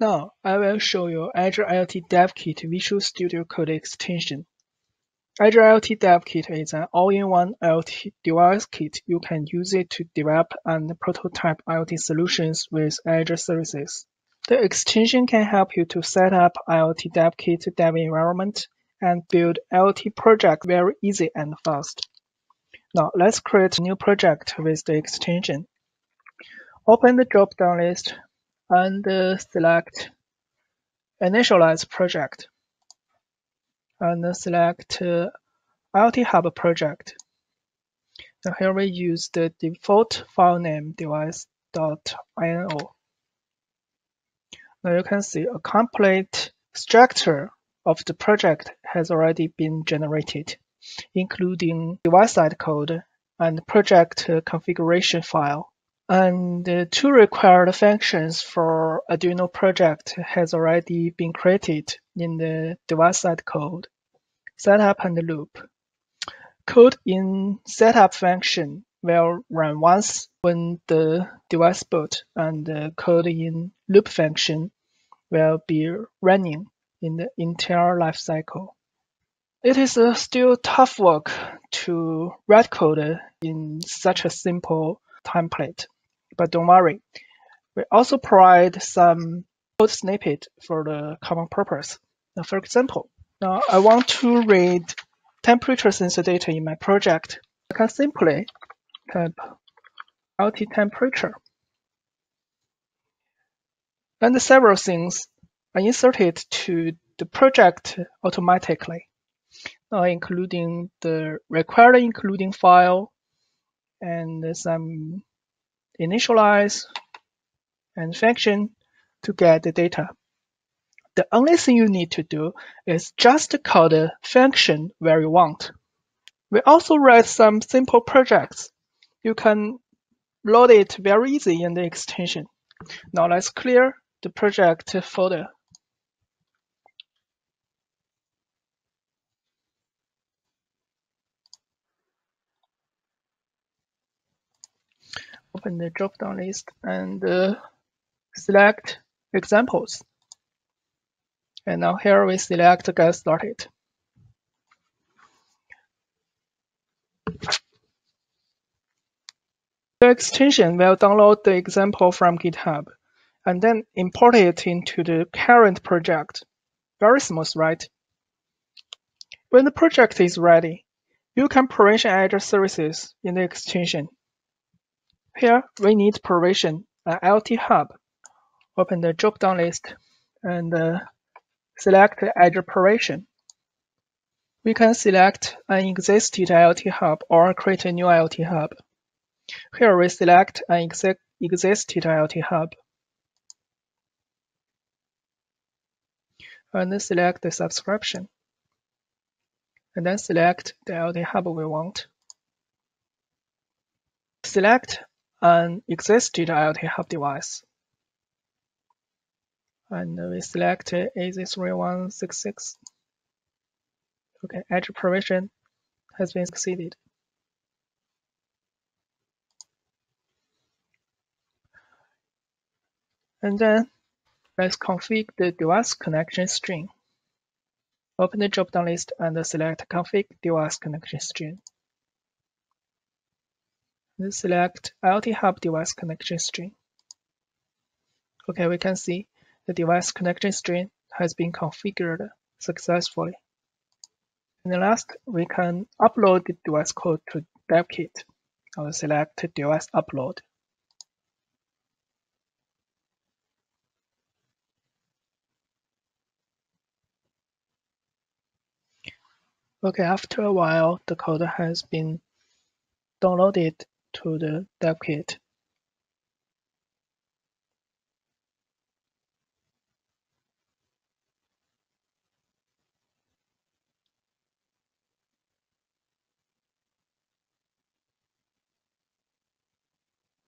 Now, I will show you Azure IoT Dev Kit Visual Studio Code extension. Azure IoT Dev Kit is an all-in-one IoT device kit. You can use it to develop and prototype IoT solutions with Azure services. The extension can help you to set up IoT DevKit dev environment and build IoT project very easy and fast. Now let's create a new project with the extension. Open the drop-down list and select Initialize Project and select IoT Hub project. Now here we use the default file name device.ino. Now you can see a complete structure of the project has already been generated, including device side code and project configuration file. And two required functions for Arduino project has already been created in the device side code, setup and loop. Code in setup function will run once when the device boot, and the code in loop function will be running in the entire life cycle. It is uh, still tough work to write code in such a simple template but don't worry. We also provide some code snippet for the common purpose. Now, for example, now I want to read temperature sensor data in my project. I can simply type LT temperature. And several things are inserted to the project automatically, uh, including the required including file and some initialize and function to get the data. The only thing you need to do is just call the function where you want. We also write some simple projects. You can load it very easy in the extension. Now let's clear the project folder. Open the drop-down list and uh, select examples. And now here we select get started. The extension will download the example from GitHub and then import it into the current project. Very smooth, right? When the project is ready, you can provision Azure services in the extension. Here we need provision an IoT Hub. Open the drop-down list and uh, select Edge Provision. We can select an existing IoT Hub or create a new IoT Hub. Here we select an existing IoT Hub. And then select the subscription. And then select the IoT Hub we want. Select an existing IoT hub device. And we select AZ3166. Okay, edge provision has been succeeded. And then let's configure the device connection string. Open the drop-down list and select config device connection string. Select IoT Hub device connection string. Okay, we can see the device connection string has been configured successfully. And last, we can upload the device code to DevKit. I will select device upload. Okay, after a while, the code has been downloaded to the DevKit.